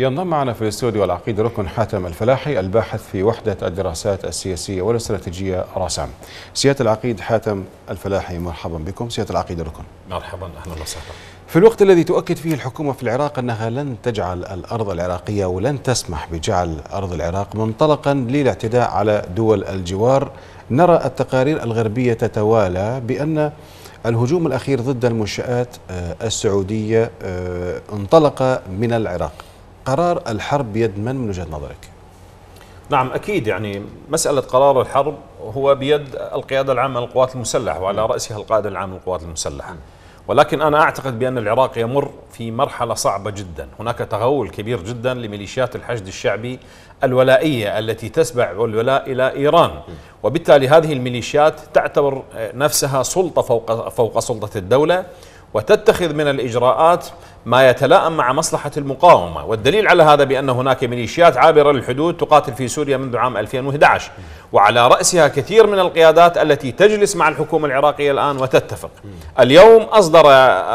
ينضم معنا في الاستوديو العقيد ركن حاتم الفلاحي الباحث في وحدة الدراسات السياسية والاستراتيجية راسام. سيادة العقيد حاتم الفلاحي مرحبا بكم. سيادة العقيد ركن. مرحبا أهلا وسهلا. في الوقت الذي تؤكد فيه الحكومة في العراق أنها لن تجعل الأرض العراقية ولن تسمح بجعل أرض العراق منطلقا للاعتداء على دول الجوار. نرى التقارير الغربية تتوالى بأن الهجوم الأخير ضد المنشآت آه، السعودية آه، انطلق من العراق. قرار الحرب بيد من من وجهة نظرك؟ نعم أكيد يعني مسألة قرار الحرب هو بيد القيادة العامة للقوات المسلحة وعلى رأسها القائد العام للقوات المسلحة. ولكن أنا أعتقد بأن العراق يمر في مرحلة صعبة جدا. هناك تغول كبير جدا لميليشيات الحشد الشعبي الولائية التي تسبع والولاء إلى إيران. وبالتالي هذه الميليشيات تعتبر نفسها سلطة فوق, فوق سلطة الدولة. وتتخذ من الإجراءات ما يتلائم مع مصلحة المقاومة. والدليل على هذا بأن هناك ميليشيات عابرة للحدود تقاتل في سوريا منذ عام 2011 وعلى رأسها كثير من القيادات التي تجلس مع الحكومة العراقية الآن وتتفق. اليوم أصدر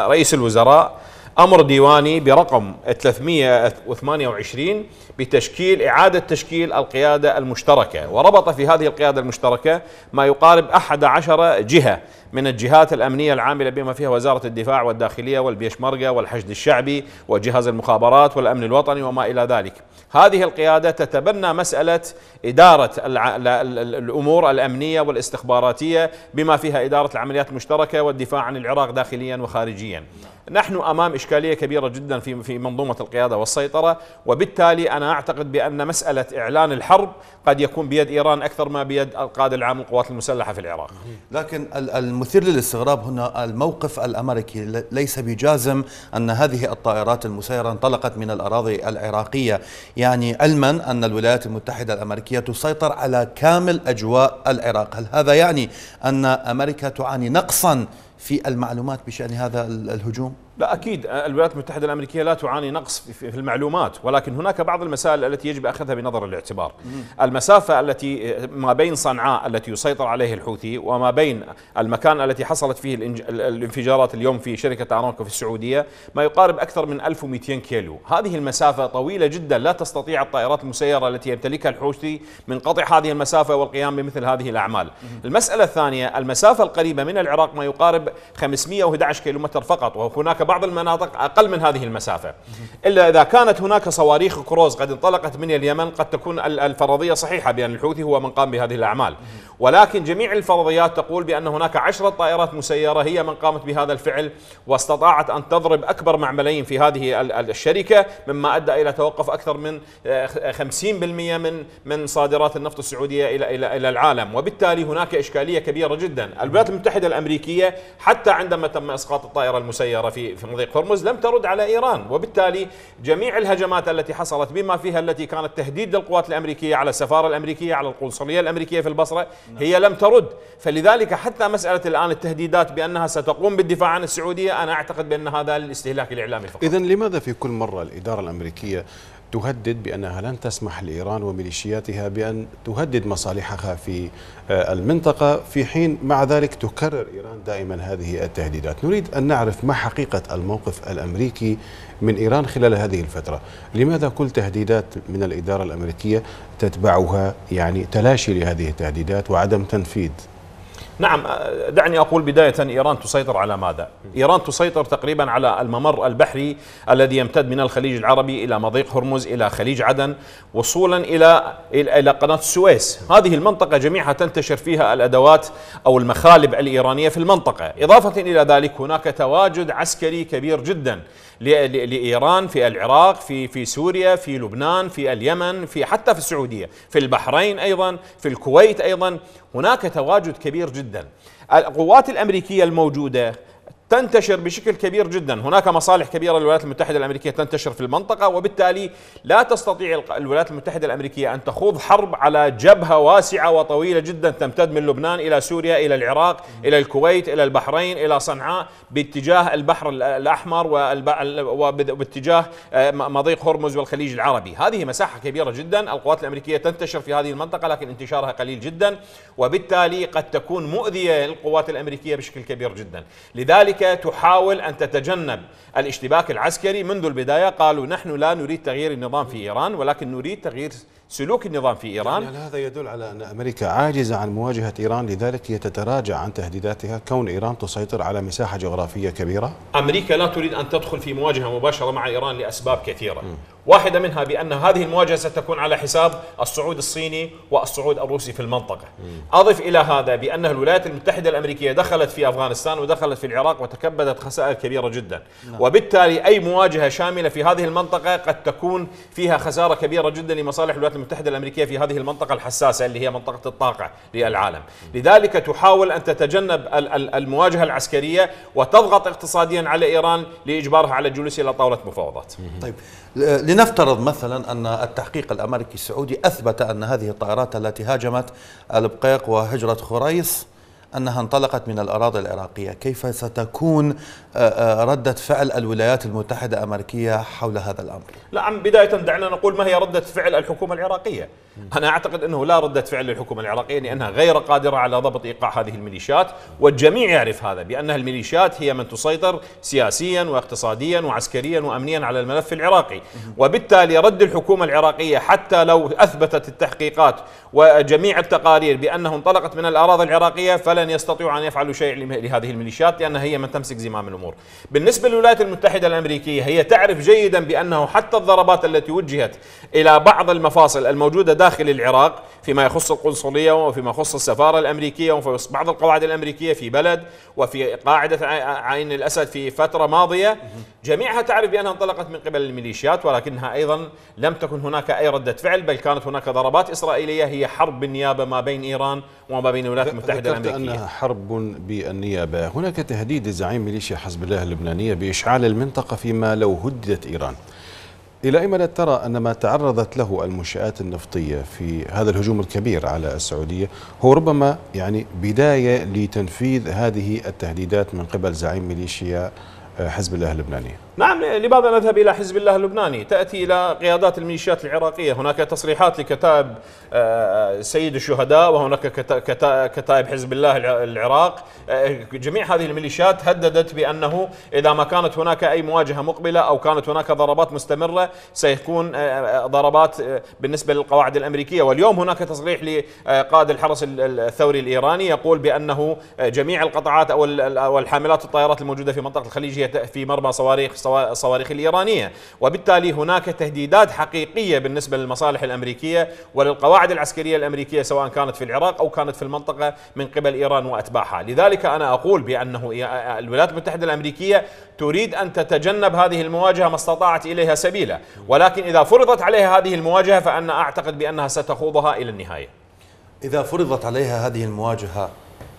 رئيس الوزراء أمر ديواني برقم 328 بتشكيل إعادة تشكيل القيادة المشتركة. وربط في هذه القيادة المشتركة ما يقارب 11 جهة. من الجهات الأمنية العاملة بما فيها وزارة الدفاع والداخلية والبيشمركة والحشد الشعبي وجهاز المخابرات والأمن الوطني وما إلى ذلك. هذه القيادة تتبنى مسألة إدارة الأمور الأمنية والاستخباراتية بما فيها إدارة العمليات المشتركة والدفاع عن العراق داخليا وخارجيا. نحن أمام إشكالية كبيرة جدا في في منظومة القيادة والسيطرة وبالتالي أنا أعتقد بأن مسألة إعلان الحرب قد يكون بيد إيران أكثر ما بيد القائد العام للقوات المسلحة في العراق. لكن المثير للاستغراب هنا الموقف الأمريكي ليس بجازم أن هذه الطائرات المسيرة انطلقت من الأراضي العراقية، يعني علما أن الولايات المتحدة الأمريكية تسيطر على كامل أجواء العراق، هل هذا يعني أن أمريكا تعاني نقصا في المعلومات بشأن هذا الهجوم؟ لا أكيد الولايات المتحدة الأمريكية لا تعاني نقص في المعلومات ولكن هناك بعض المسائل التي يجب أخذها بنظر الاعتبار. المسافة التي ما بين صنعاء التي يسيطر عليه الحوثي وما بين المكان التي حصلت فيه الانفجارات اليوم في شركة ارامكو في السعودية ما يقارب أكثر من 1200 كيلو. هذه المسافة طويلة جدا لا تستطيع الطائرات المسيرة التي يمتلكها الحوثي من قطع هذه المسافة والقيام بمثل هذه الأعمال. المسألة الثانية المسافة القريبة من العراق ما يقارب 511 كيلومتر فقط وهناك بعض المناطق أقل من هذه المسافة. إلا إذا كانت هناك صواريخ كروز قد انطلقت من اليمن قد تكون الفرضية صحيحة بأن الحوثي هو من قام بهذه الأعمال. ولكن جميع الفرضيات تقول بأن هناك عشرة طائرات مسيرة هي من قامت بهذا الفعل واستطاعت أن تضرب أكبر معملين في هذه الشركة مما أدى إلى توقف أكثر من 50% من من صادرات النفط السعودية إلى إلى إلى العالم. وبالتالي هناك إشكالية كبيرة جدا. الولايات المتحدة الأمريكية حتى عندما تم إسقاط الطائرة المسيرة في في مضيق هرمز لم ترد على إيران. وبالتالي جميع الهجمات التي حصلت بما فيها التي كانت تهديد للقوات الأمريكية على السفارة الأمريكية على القنصلية الأمريكية في البصرة هي لم ترد. فلذلك حتى مسألة الآن التهديدات بأنها ستقوم بالدفاع عن السعودية أنا أعتقد بأن هذا للاستهلاك الإعلامي فقط. إذا لماذا في كل مرة الإدارة الأمريكية تهدد بأنها لن تسمح لإيران وميليشياتها بأن تهدد مصالحها في آه، المنطقة. في حين مع ذلك تكرر إيران دائما هذه التهديدات. نريد أن نعرف ما حقيقة الموقف الأمريكي من إيران خلال هذه الفترة. لماذا كل تهديدات من الإدارة الأمريكية تتبعها؟ يعني تلاشي لهذه التهديدات وعدم تنفيذ؟ نعم دعني أقول بداية إيران تسيطر على ماذا؟ إيران تسيطر تقريبا على الممر البحري الذي يمتد من الخليج العربي إلى مضيق هرمز إلى خليج عدن وصولا إلى إلى قناة السويس هذه المنطقة جميعها تنتشر فيها الأدوات أو المخالب الإيرانية في المنطقة. إضافة إلى ذلك هناك تواجد عسكري كبير جدا. لإيران في العراق في في سوريا في لبنان في اليمن في حتى في السعودية في البحرين أيضا في الكويت أيضا. هناك تواجد كبير جدا. القوات الأمريكية الموجودة تنتشر بشكل كبير جدا. هناك مصالح كبيرة للولايات المتحدة الأمريكية تنتشر في المنطقة وبالتالي لا تستطيع الولايات المتحدة الأمريكية أن تخوض حرب على جبهة واسعة وطويلة جدا تمتد من لبنان إلى سوريا إلى العراق إلى الكويت إلى البحرين إلى صنعاء باتجاه البحر الأحمر وباتجاه آه، مضيق هرمز والخليج العربي. هذه مساحة كبيرة جدا. القوات الأمريكية تنتشر في هذه المنطقة لكن انتشارها قليل جدا وبالتالي قد تكون مؤذية للقوات الأمريكية بشكل كبير جدا. لذلك لذلك تحاول أن تتجنب الاشتباك العسكري منذ البداية. قالوا نحن لا نريد تغيير النظام في إيران ولكن نريد تغيير سلوك النظام في إيران. يعني هذا يدل على أن أمريكا عاجزة عن مواجهة إيران لذلك هي تتراجع عن تهديداتها. كون إيران تسيطر على مساحة جغرافية كبيرة. أمريكا لا تريد أن تدخل في مواجهة مباشرة مع إيران لأسباب كثيرة. م. واحدة منها بأن هذه المواجهة ستكون على حساب الصعود الصيني والصعود الروسي في المنطقة. أضف إلى هذا بأن الولايات المتحدة الأمريكية دخلت في أفغانستان ودخلت في العراق وتكبدت خسائر كبيرة جدا. نعم. وبالتالي أي مواجهة شاملة في هذه المنطقة قد تكون فيها خسارة كبيرة جدا لمصالح الولايات المتحدة الأمريكية في هذه المنطقة الحساسة اللي هي منطقة الطاقة للعالم. لذلك تحاول أن تتجنب المواجهة العسكرية وتضغط اقتصاديا على إيران لإجبارها على الجلوس إلى طاولة مفاوضات. طيب لنفترض مثلا أن التحقيق الأمريكي السعودي أثبت أن هذه الطائرات التي هاجمت البقيق وهجرة خريص أنها انطلقت من الأراضي العراقية. كيف ستكون آه، آه، ردة فعل الولايات المتحدة الأمريكية حول هذا الأمر؟ لا بداية دعنا نقول ما هي ردة فعل الحكومة العراقية. أنا أعتقد أنه لا ردة فعل للحكومة العراقية لأنها غير قادرة على ضبط إيقاع هذه الميليشيات والجميع يعرف هذا بأن الميليشيات هي من تسيطر سياسيا واقتصاديا وعسكريا وأمنيا على الملف العراقي. وبالتالي رد الحكومة العراقية حتى لو أثبتت التحقيقات وجميع التقارير بأنه انطلقت من الأراضي العراقية فلن يستطيعوا أن يفعلوا شيء لهذه الميليشيات لأنها هي من تمسك زمام الأمور. بالنسبة للولايات المتحدة الأمريكية هي تعرف جيدا بأنه حتى الضربات التي وجهت إلى بعض المفاصل الموجودة داخل العراق فيما يخص القنصلية وفيما يخص السفارة الأمريكية وفي بعض القواعد الأمريكية في بلد وفي قاعدة عين الأسد في فترة ماضية جميعها تعرف بأنها انطلقت من قبل الميليشيات ولكنها أيضا لم تكن هناك أي ردة فعل بل كانت هناك ضربات إسرائيلية هي حرب بالنيابة ما بين إيران وما بين الولايات المتحدة الأمريكية. أنها حرب بالنيابة. هناك تهديد لزعيم ميليشيا حزب الله اللبنانية بإشعال المنطقة فيما لو هددت إيران. إلى أي مدى ترى أن ما تعرضت له المنشآت النفطية في هذا الهجوم الكبير على السعودية هو ربما يعني بداية لتنفيذ هذه التهديدات من قبل زعيم ميليشيا حزب الله اللبناني نعم لماذا نذهب إلى حزب الله اللبناني. تأتي إلى قيادات الميليشيات العراقية. هناك تصريحات لكتائب آه، سيد الشهداء وهناك كتائب حزب الله العراق. آه، جميع هذه الميليشيات هددت بأنه إذا ما كانت هناك أي مواجهة مقبلة أو كانت هناك ضربات مستمرة سيكون ضربات بالنسبة للقواعد الأمريكية. واليوم هناك تصريح لقائد الحرس الثوري الإيراني يقول بأنه جميع القطاعات أو الحاملات الطائرات الموجودة في منطقة الخليج هي في مرمى صواريخ الصواريخ الإيرانية. وبالتالي هناك تهديدات حقيقية بالنسبة للمصالح الأمريكية وللقواعد العسكرية الأمريكية سواء كانت في العراق أو كانت في المنطقة من قبل إيران وأتباعها. لذلك أنا أقول بأنه الولايات المتحدة الأمريكية تريد أن تتجنب هذه المواجهة ما استطاعت إليها سبيلا. ولكن إذا فرضت عليها هذه المواجهة فأنا أعتقد بأنها ستخوضها إلى النهاية. إذا فرضت عليها هذه المواجهة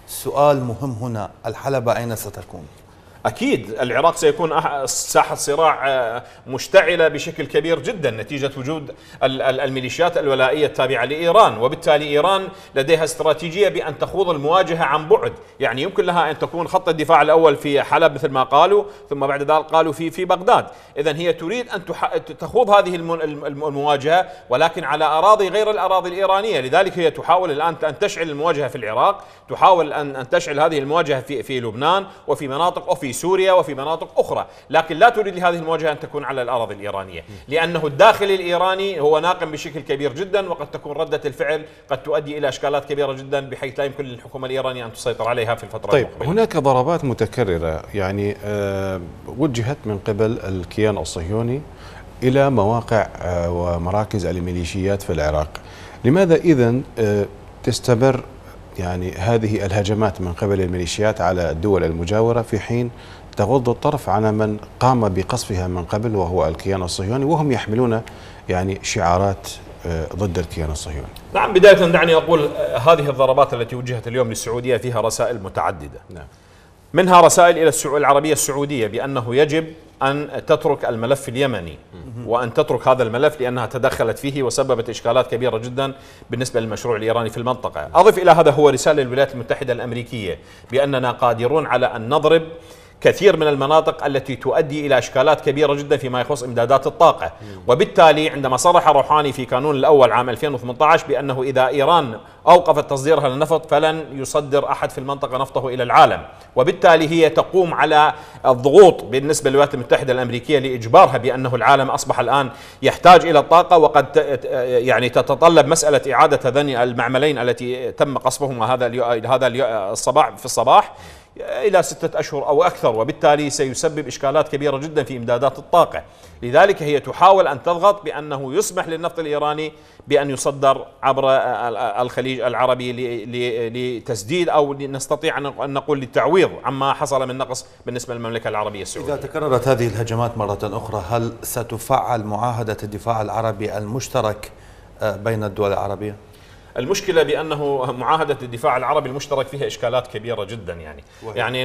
سؤال مهم هنا الحلبة أين ستكون؟ أكيد العراق سيكون ساحة صراع آه، مشتعلة بشكل كبير جدا نتيجة وجود الميليشيات الولائية التابعة لإيران. وبالتالي إيران لديها استراتيجية بأن تخوض المواجهة عن بعد. يعني يمكن لها أن تكون خط الدفاع الأول في حلب مثل ما قالوا ثم بعد ذلك قالوا في في بغداد. اذا هي تريد أن تخوض هذه المواجهة ولكن على أراضي غير الأراضي الإيرانية. لذلك هي تحاول الآن أن تشعل المواجهة في العراق تحاول أن تشعل هذه المواجهة في في لبنان وفي مناطق وفي سوريا وفي مناطق أخرى. لكن لا تريد لهذه المواجهة أن تكون على الأراضي الإيرانية. لأنه الداخل الإيراني هو ناقم بشكل كبير جدا وقد تكون ردة الفعل قد تؤدي إلى إشكالات كبيرة جدا بحيث لا يمكن للحكومة الإيرانية أن تسيطر عليها في الفترة طيب المقبلة. هناك ضربات متكررة. يعني آه وجهت من قبل الكيان الصهيوني إلى مواقع آه ومراكز الميليشيات في العراق. لماذا إذا آه تستمر يعني هذه الهجمات من قبل الميليشيات على الدول المجاورة في حين تغض الطرف على من قام بقصفها من قبل وهو الكيان الصهيوني وهم يحملون يعني شعارات آه، ضد الكيان الصهيوني. نعم بداية دعني أقول آه، هذه الضربات التي وجهت اليوم للسعودية فيها رسائل متعددة. نعم. منها رسائل إلى العربية السعودية بأنه يجب أن تترك الملف اليمني. وأن تترك هذا الملف لأنها تدخلت فيه وسببت إشكالات كبيرة جدا بالنسبة للمشروع الإيراني في المنطقة. أضف إلى هذا هو رسالة للولايات المتحدة الأمريكية بأننا قادرون على أن نضرب كثير من المناطق التي تؤدي إلى إشكالات كبيرة جدا فيما يخص إمدادات الطاقة، وبالتالي عندما صرح روحاني في كانون الأول عام 2018 بأنه إذا إيران أوقفت تصديرها للنفط فلن يصدر أحد في المنطقة نفطه إلى العالم، وبالتالي هي تقوم على الضغوط بالنسبة للولايات المتحدة الأمريكية لإجبارها بأنه العالم أصبح الآن يحتاج إلى الطاقة وقد يعني تتطلب مسألة إعادة هذين المعملين التي تم قصفهما هذا هذا الصباح في الصباح. إلى ستة أشهر أو أكثر وبالتالي سيسبب إشكالات كبيرة جدا في إمدادات الطاقة لذلك هي تحاول أن تضغط بأنه يسمح للنفط الإيراني بأن يصدر عبر الخليج العربي لتسديد أو نستطيع أن نقول للتعويض عما حصل من نقص بالنسبة للمملكة العربية السعودية إذا تكررت هذه الهجمات مرة أخرى هل ستفعل معاهدة الدفاع العربي المشترك آه، بين الدول العربية؟ المشكلة بأنه معاهدة الدفاع العربي المشترك فيها إشكالات كبيرة جدا يعني. وهي. يعني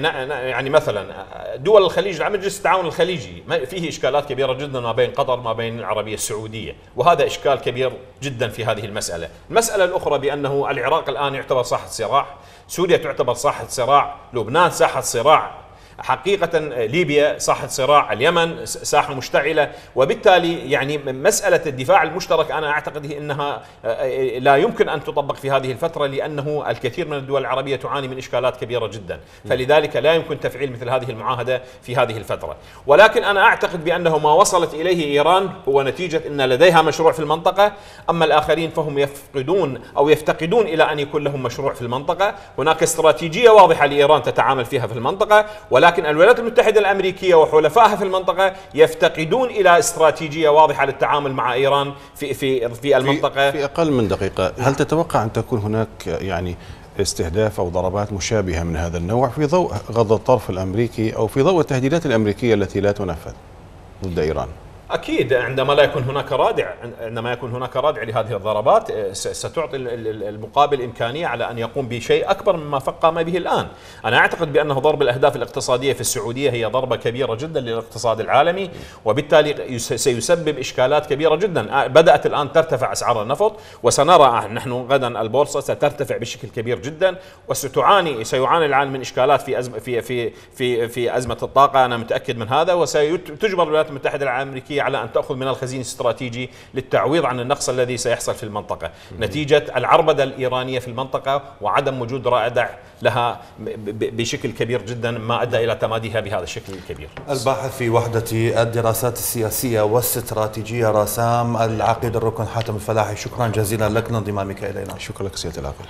يعني مثلا دول الخليج مجلس التعاون الخليجي فيه إشكالات كبيرة جدا ما بين قطر ما بين العربية السعودية وهذا إشكال كبير جدا في هذه المسألة. المسألة الأخرى بأنه العراق الآن يعتبر ساحه صراع سوريا تعتبر ساحه صراع لبنان ساحه صراع. حقيقة ليبيا ساحة صراع اليمن ساحة مشتعلة. وبالتالي يعني مسألة الدفاع المشترك أنا أعتقد أنها آه، لا يمكن أن تطبق في هذه الفترة لأنه الكثير من الدول العربية تعاني من إشكالات كبيرة جدا. فلذلك لا يمكن تفعيل مثل هذه المعاهدة في هذه الفترة. ولكن أنا أعتقد بأنه ما وصلت إليه إيران هو نتيجة أن لديها مشروع في المنطقة. أما الآخرين فهم يفقدون أو يفتقدون إلى أن يكون لهم مشروع في المنطقة. هناك استراتيجية واضحة لإيران تتعامل فيها في المنطقة. ولكن ولكن الولايات المتحدة الأمريكية وحلفائها في المنطقة يفتقدون إلى استراتيجية واضحة للتعامل مع إيران في في في المنطقة. في, في أقل من دقيقة هل تتوقع أن تكون هناك يعني استهداف أو ضربات مشابهة من هذا النوع في ضوء غض الطرف الأمريكي أو في ضوء التهديدات الأمريكية التي لا تنفذ ضد إيران؟ أكيد عندما لا يكون هناك رادع عندما يكون هناك رادع لهذه الضربات آه، ستعطي المقابل إمكانية على أن يقوم بشيء أكبر مما قام به الآن. أنا أعتقد بانه ضرب الأهداف الاقتصادية في السعودية هي ضربة كبيرة جدا للاقتصاد العالمي وبالتالي سيسبب إشكالات كبيرة جدا. آه، بدأت الآن ترتفع أسعار النفط وسنرى نحن غدا البورصة سترتفع بشكل كبير جدا وستعاني سيعاني العالم من إشكالات في أزمة في في في في أزمة الطاقة. أنا متأكد من هذا وستجبر الولايات المتحدة الأمريكية على أن تأخذ من الخزين الاستراتيجي للتعويض عن النقص الذي سيحصل في المنطقة. نتيجة العربدة الإيرانية في المنطقة وعدم وجود رائدع لها بشكل كبير جدا ما أدى إلى تماديها بهذا الشكل الكبير. الباحث في وحدة الدراسات السياسية والاستراتيجية رسام العقيد الركن حاتم الفلاحي شكرا جزيلا لك لانضمامك إلينا. شكرا لك سيادة العقل